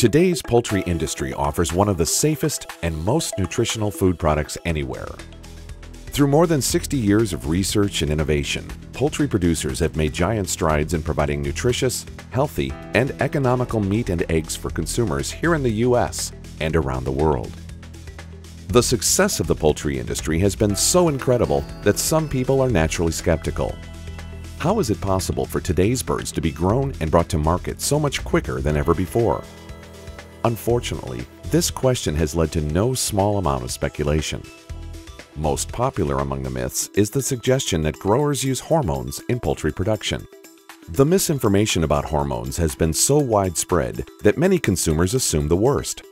Today's poultry industry offers one of the safest and most nutritional food products anywhere. Through more than 60 years of research and innovation, poultry producers have made giant strides in providing nutritious, healthy, and economical meat and eggs for consumers here in the U.S. and around the world. The success of the poultry industry has been so incredible that some people are naturally skeptical. How is it possible for today's birds to be grown and brought to market so much quicker than ever before? Unfortunately, this question has led to no small amount of speculation. Most popular among the myths is the suggestion that growers use hormones in poultry production. The misinformation about hormones has been so widespread that many consumers assume the worst.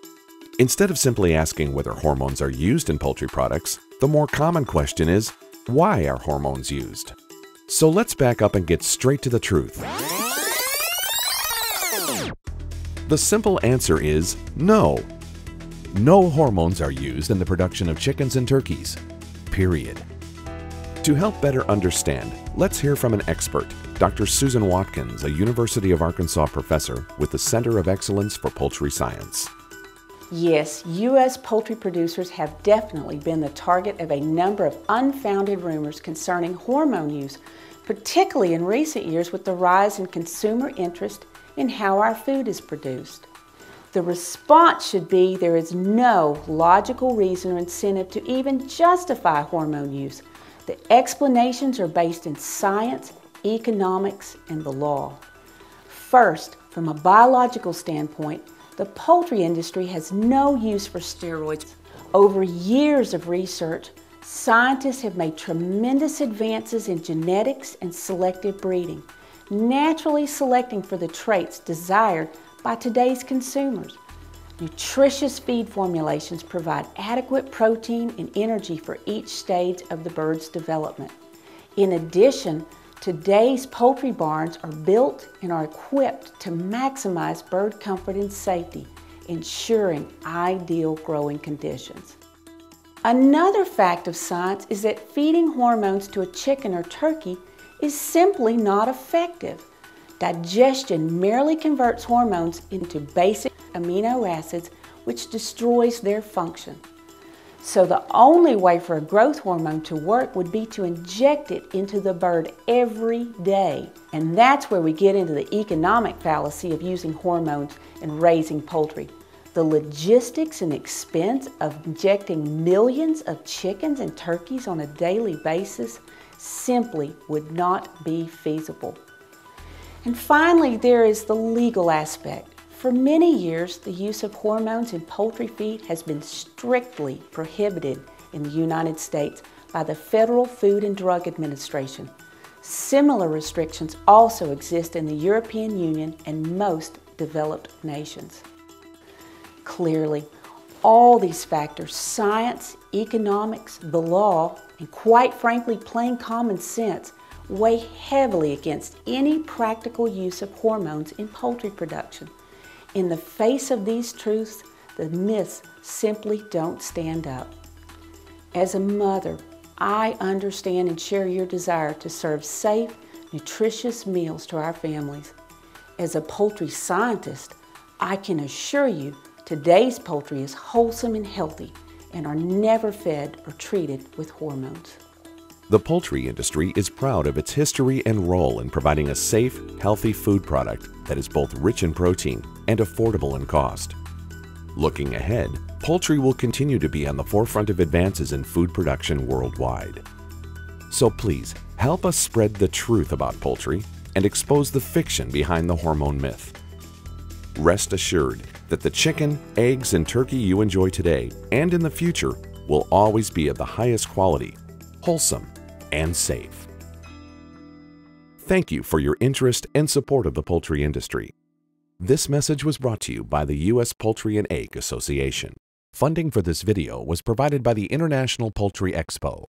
Instead of simply asking whether hormones are used in poultry products, the more common question is, why are hormones used? So let's back up and get straight to the truth. The simple answer is no. No hormones are used in the production of chickens and turkeys. Period. To help better understand, let's hear from an expert, Dr. Susan Watkins, a University of Arkansas professor with the Center of Excellence for Poultry Science. Yes, U.S. poultry producers have definitely been the target of a number of unfounded rumors concerning hormone use, particularly in recent years with the rise in consumer interest in how our food is produced. The response should be there is no logical reason or incentive to even justify hormone use. The explanations are based in science, economics, and the law. First, from a biological standpoint, the poultry industry has no use for steroids. Over years of research, scientists have made tremendous advances in genetics and selective breeding naturally selecting for the traits desired by today's consumers. Nutritious feed formulations provide adequate protein and energy for each stage of the bird's development. In addition, today's poultry barns are built and are equipped to maximize bird comfort and safety, ensuring ideal growing conditions. Another fact of science is that feeding hormones to a chicken or turkey is simply not effective. Digestion merely converts hormones into basic amino acids, which destroys their function. So the only way for a growth hormone to work would be to inject it into the bird every day. And that's where we get into the economic fallacy of using hormones in raising poultry. The logistics and expense of injecting millions of chickens and turkeys on a daily basis simply would not be feasible. And finally, there is the legal aspect. For many years, the use of hormones in poultry feed has been strictly prohibited in the United States by the Federal Food and Drug Administration. Similar restrictions also exist in the European Union and most developed nations. Clearly, all these factors, science, economics, the law, and quite frankly, plain common sense, weigh heavily against any practical use of hormones in poultry production. In the face of these truths, the myths simply don't stand up. As a mother, I understand and share your desire to serve safe, nutritious meals to our families. As a poultry scientist, I can assure you today's poultry is wholesome and healthy and are never fed or treated with hormones. The poultry industry is proud of its history and role in providing a safe, healthy food product that is both rich in protein and affordable in cost. Looking ahead, poultry will continue to be on the forefront of advances in food production worldwide. So please, help us spread the truth about poultry and expose the fiction behind the hormone myth. Rest assured that the chicken, eggs, and turkey you enjoy today and in the future will always be of the highest quality, wholesome, and safe. Thank you for your interest and support of the poultry industry. This message was brought to you by the U.S. Poultry and Egg Association. Funding for this video was provided by the International Poultry Expo.